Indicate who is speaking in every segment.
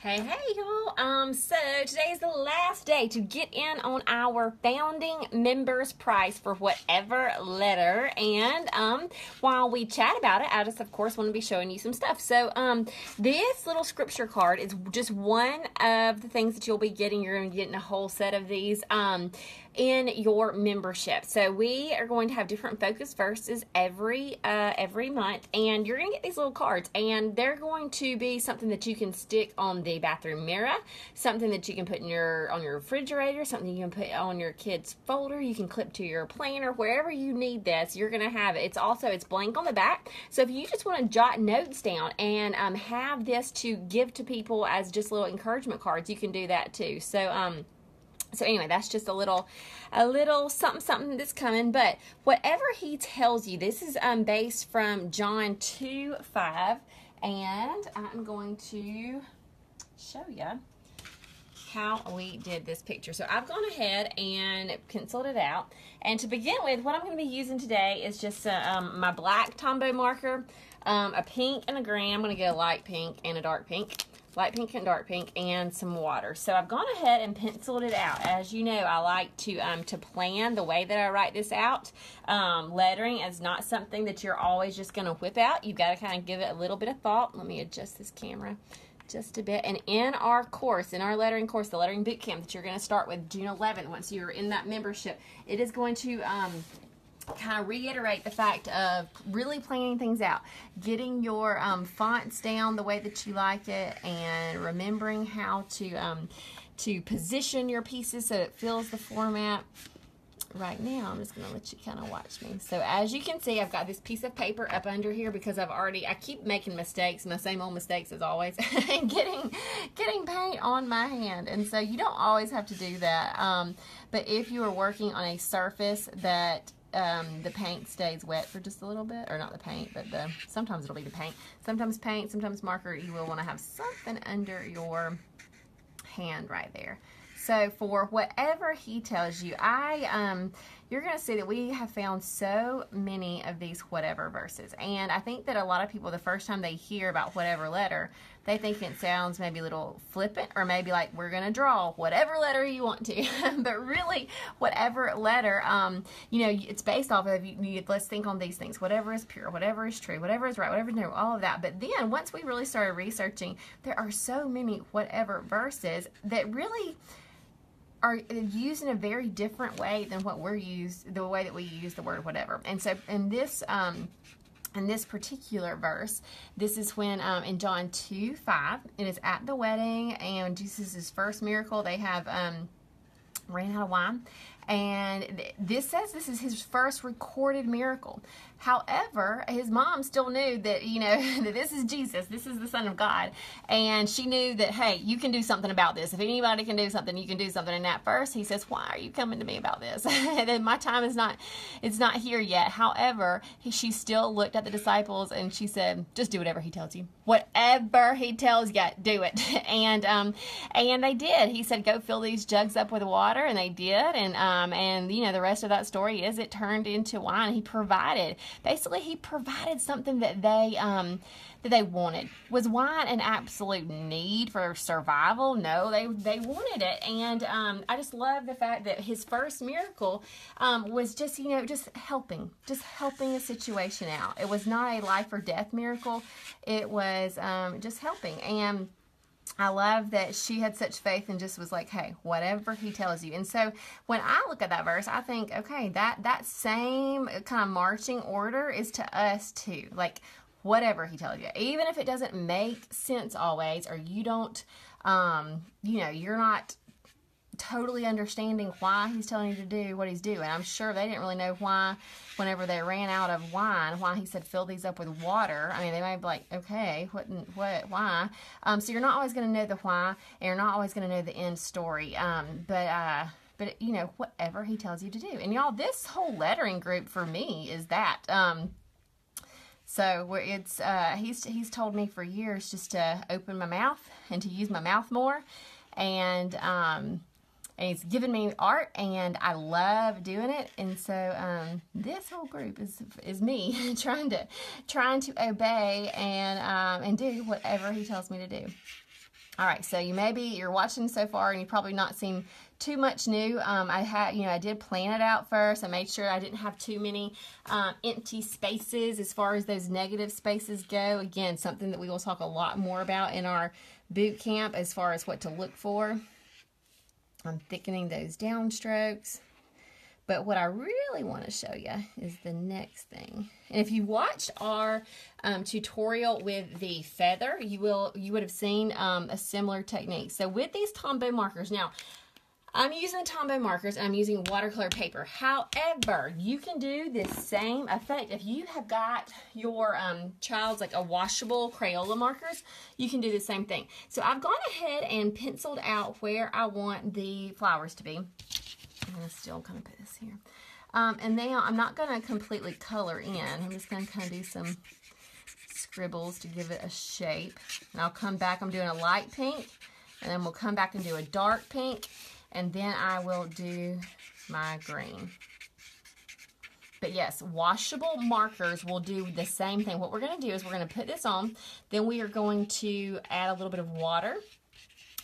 Speaker 1: Hey, hey, y'all. Um, so today is the last day to get in on our founding members price for whatever letter. And um, while we chat about it, I just, of course, want to be showing you some stuff. So um, this little scripture card is just one of the things that you'll be getting. You're going to be getting a whole set of these. Um, in your membership. So we are going to have different focus verses every uh, every month, and you're going to get these little cards, and they're going to be something that you can stick on the bathroom mirror, something that you can put in your on your refrigerator, something you can put on your kids' folder. You can clip to your planner, wherever you need this. You're going to have it. It's also it's blank on the back, so if you just want to jot notes down and um, have this to give to people as just little encouragement cards, you can do that too. So um so anyway, that's just a little, a little something, something that's coming. But whatever he tells you, this is um, based from John 2, 5. And I'm going to show you how we did this picture. So I've gone ahead and penciled it out. And to begin with, what I'm going to be using today is just uh, um, my black Tombow marker, um, a pink and a gray. I'm going to get a light pink and a dark pink light pink and dark pink, and some water. So I've gone ahead and penciled it out. As you know, I like to um, to plan the way that I write this out. Um, lettering is not something that you're always just going to whip out. You've got to kind of give it a little bit of thought. Let me adjust this camera just a bit. And in our course, in our lettering course, the lettering boot camp that you're going to start with June 11th, once you're in that membership, it is going to um, kind of reiterate the fact of really planning things out, getting your um, fonts down the way that you like it, and remembering how to um, to position your pieces so it fills the format. Right now, I'm just going to let you kind of watch me. So as you can see, I've got this piece of paper up under here because I've already, I keep making mistakes, my same old mistakes as always, and getting, getting paint on my hand. And so you don't always have to do that. Um, but if you are working on a surface that um, the paint stays wet for just a little bit, or not the paint, but the sometimes it'll be the paint. Sometimes paint, sometimes marker. You will want to have something under your hand right there. So for whatever he tells you, I um, you're going to see that we have found so many of these whatever verses. And I think that a lot of people, the first time they hear about whatever letter, they think it sounds maybe a little flippant or maybe like we're going to draw whatever letter you want to. but really, whatever letter, um, you know, it's based off of, you, you, let's think on these things. Whatever is pure, whatever is true, whatever is right, whatever is new, all of that. But then once we really started researching, there are so many whatever verses that really are used in a very different way than what we're used, the way that we use the word whatever. And so in this, um, in this particular verse, this is when um, in John 2 5, it is at the wedding, and Jesus' first miracle, they have um, ran out of wine. And this says this is his first recorded miracle. However, his mom still knew that, you know, that this is Jesus, this is the Son of God. And she knew that, hey, you can do something about this. If anybody can do something, you can do something. And at first he says, Why are you coming to me about this? and my time is not it's not here yet. However, he, she still looked at the disciples and she said, Just do whatever he tells you. Whatever he tells you, do it. and um and they did. He said, Go fill these jugs up with water, and they did. And um and you know, the rest of that story is it turned into wine. He provided basically he provided something that they um, that they wanted. Was wine an absolute need for survival? No, they they wanted it, and um, I just love the fact that his first miracle um, was just you know just helping, just helping a situation out. It was not a life or death miracle. It was um, just helping, and I love that she had such faith and just was like, "Hey, whatever he tells you." And so when I look at that verse, I think, okay, that that same kind of marching order is to us too. Like whatever he tells you, even if it doesn't make sense always, or you don't, um, you know, you're not totally understanding why he's telling you to do what he's doing. I'm sure they didn't really know why, whenever they ran out of wine, why he said fill these up with water. I mean, they might be like, okay, what, what, why? Um, so you're not always going to know the why, and you're not always going to know the end story. Um, but uh, but you know, whatever he tells you to do. And y'all, this whole lettering group for me is that. Um, so it's uh, he's he's told me for years just to open my mouth and to use my mouth more, and um, and he's given me art and I love doing it and so um, this whole group is is me trying to trying to obey and um, and do whatever he tells me to do All right, so you maybe you're watching so far and you've probably not seen too much new. Um, I had, you know, I did plan it out first. I made sure I didn't have too many um, empty spaces as far as those negative spaces go. Again, something that we will talk a lot more about in our boot camp as far as what to look for. I'm thickening those downstrokes. But what I really want to show you is the next thing. And if you watched our um, tutorial with the feather, you will you would have seen um, a similar technique. So with these Tombow markers, now I'm using the Tombow markers and I'm using watercolor paper. However, you can do this same effect. If you have got your um, child's like a washable Crayola markers, you can do the same thing. So I've gone ahead and penciled out where I want the flowers to be. I'm going to still kind of put this here. Um, and now I'm not going to completely color in. I'm just going to kind of do some scribbles to give it a shape. And I'll come back. I'm doing a light pink. And then we'll come back and do a dark pink. And then I will do my green. But yes, washable markers will do the same thing. What we're going to do is we're going to put this on. Then we are going to add a little bit of water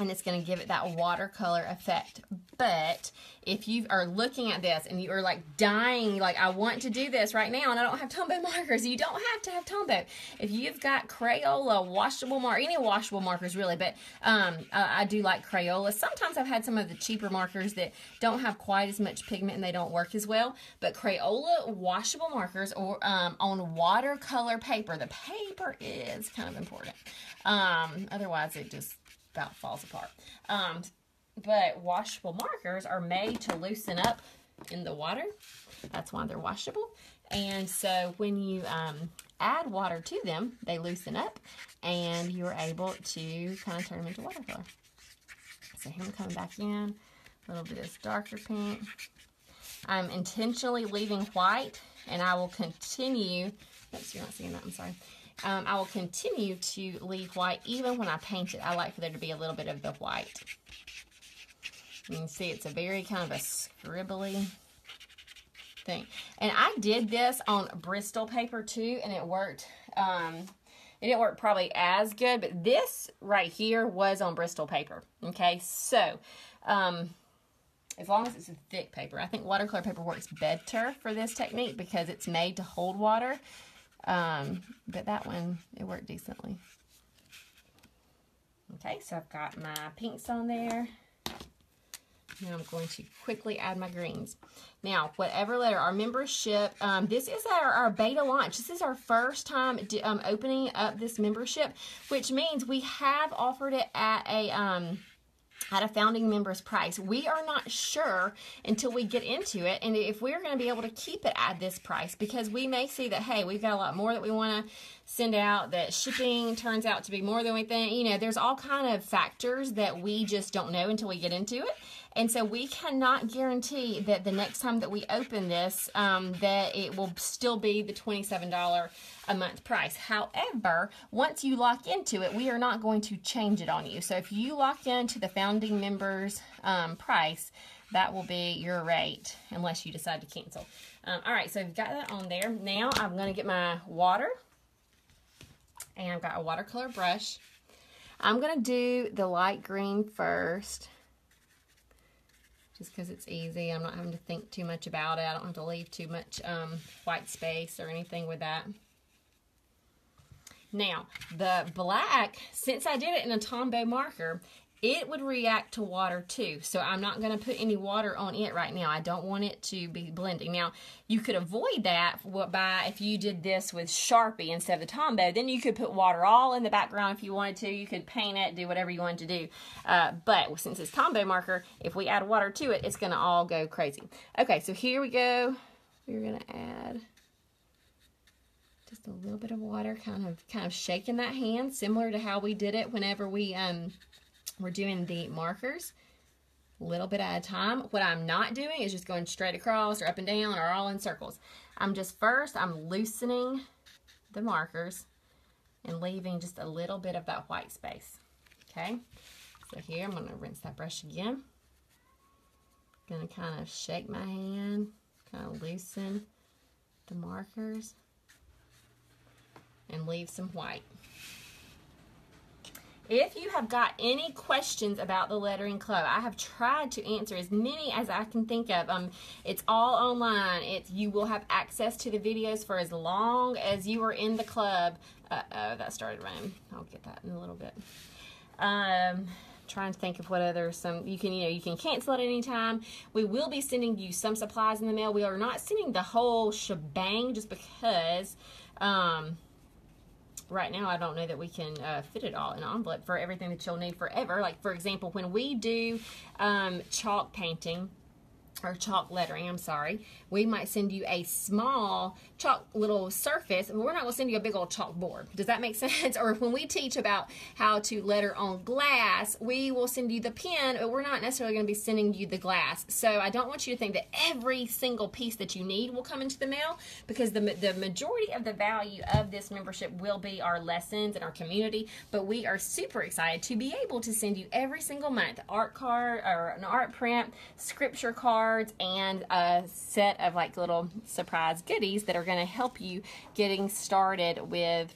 Speaker 1: and it's going to give it that watercolor effect. But if you are looking at this and you are like dying, like I want to do this right now and I don't have Tombow markers, you don't have to have Tombow. If you've got Crayola washable marker, any washable markers really, but um, uh, I do like Crayola. Sometimes I've had some of the cheaper markers that don't have quite as much pigment and they don't work as well. But Crayola washable markers or um, on watercolor paper, the paper is kind of important. Um, otherwise it just about falls apart. Um, but washable markers are made to loosen up in the water. That's why they're washable. And so when you um, add water to them, they loosen up and you're able to kind of turn them into watercolor. So here I'm coming back in, a little bit of this darker pink. I'm intentionally leaving white and I will continue, oops, you're not seeing that, I'm sorry. Um, I will continue to leave white even when I paint it. I like for there to be a little bit of the white. You can see it's a very kind of a scribbly thing. And I did this on Bristol paper too, and it worked. Um, it didn't work probably as good, but this right here was on Bristol paper. Okay, so um, as long as it's a thick paper. I think watercolor paper works better for this technique because it's made to hold water. Um, but that one, it worked decently. Okay, so I've got my pinks on there. Now I'm going to quickly add my greens. Now, whatever letter, our membership, um, this is our, our beta launch. This is our first time um, opening up this membership, which means we have offered it at a... Um, at a founding member's price. We are not sure until we get into it and if we're going to be able to keep it at this price because we may see that, hey, we've got a lot more that we want to send out, that shipping turns out to be more than we think. You know, there's all kind of factors that we just don't know until we get into it. And so we cannot guarantee that the next time that we open this, um, that it will still be the $27 a month price. However, once you lock into it, we are not going to change it on you. So if you lock into the founding members um, price, that will be your rate unless you decide to cancel. Um, all right, so I've got that on there. Now I'm going to get my water and I've got a watercolor brush. I'm going to do the light green first just because it's easy. I'm not having to think too much about it. I don't have to leave too much um, white space or anything with that. Now, the black, since I did it in a Tombow marker, it would react to water too. So I'm not going to put any water on it right now. I don't want it to be blending. Now, you could avoid that by if you did this with Sharpie instead of the Tombow, then you could put water all in the background if you wanted to. You could paint it, do whatever you wanted to do. Uh, but since it's Tombow marker, if we add water to it, it's going to all go crazy. Okay, so here we go. We're going to add just a little bit of water, kind of kind of shaking that hand, similar to how we did it whenever we um, we're doing the markers a little bit at a time. What I'm not doing is just going straight across or up and down or all in circles. I'm just first, I'm loosening the markers and leaving just a little bit of that white space. Okay, so here I'm going to rinse that brush again. Going to kind of shake my hand, kind of loosen the markers and leave some white if you have got any questions about the lettering club, I have tried to answer as many as I can think of. Um, it's all online. It's you will have access to the videos for as long as you are in the club. Uh oh, that started running. I'll get that in a little bit. Um, trying to think of what other some you can you know you can cancel at any time we will be sending you some supplies in the mail we are not sending the whole shebang just because um right now I don't know that we can uh, fit it all in an envelope for everything that you'll need forever. Like for example, when we do um, chalk painting, or chalk lettering, I'm sorry, we might send you a small chalk little surface. We're not going to send you a big old chalkboard. Does that make sense? Or when we teach about how to letter on glass, we will send you the pen, but we're not necessarily going to be sending you the glass. So I don't want you to think that every single piece that you need will come into the mail because the, the majority of the value of this membership will be our lessons and our community. But we are super excited to be able to send you every single month art card or an art print, scripture cards, and a set of like little surprise goodies that are going to help you getting started with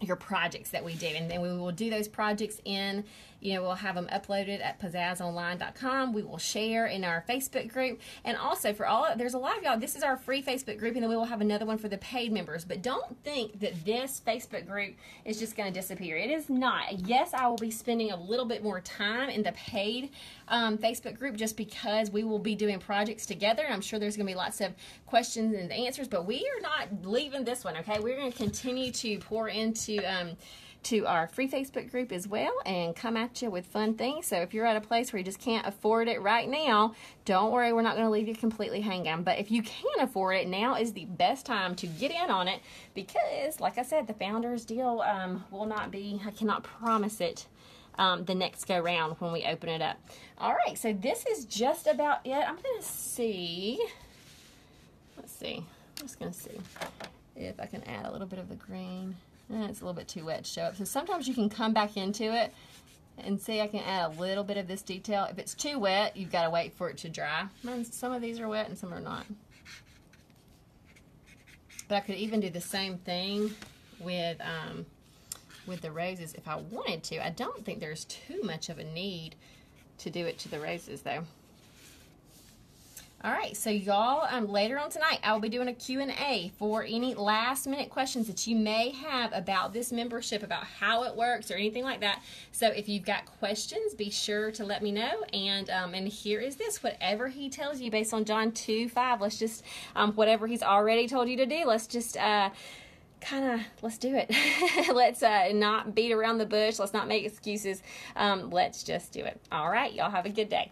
Speaker 1: your projects that we do. And then we will do those projects in you know, we'll have them uploaded at pzazzonline.com. We will share in our Facebook group. And also for all, there's a lot of y'all, this is our free Facebook group, and then we will have another one for the paid members. But don't think that this Facebook group is just going to disappear. It is not. Yes, I will be spending a little bit more time in the paid um, Facebook group just because we will be doing projects together. I'm sure there's going to be lots of questions and answers, but we are not leaving this one, okay? We're going to continue to pour into. Um, to our free Facebook group as well and come at you with fun things. So if you're at a place where you just can't afford it right now, don't worry, we're not going to leave you completely hanging. But if you can afford it, now is the best time to get in on it because, like I said, the founders deal um, will not be, I cannot promise it. Um, the next go round when we open it up. All right, so this is just about it. I'm going to see. Let's see. I'm just going to see if I can add a little bit of the green. And it's a little bit too wet to show up. So sometimes you can come back into it and see I can add a little bit of this detail. If it's too wet, you've got to wait for it to dry. Some of these are wet and some are not. But I could even do the same thing with um, with the roses if I wanted to. I don't think there's too much of a need to do it to the roses though. All right, so y'all, um, later on tonight, I'll be doing a Q&A for any last minute questions that you may have about this membership, about how it works or anything like that. So if you've got questions, be sure to let me know. And um, and here is this, whatever he tells you based on John 2, 5, let's just, um, whatever he's already told you to do, let's just, uh, kind of let's do it. Let's uh, not beat around the bush. Let's not make excuses. Um, let's just do it. All right y'all have a good day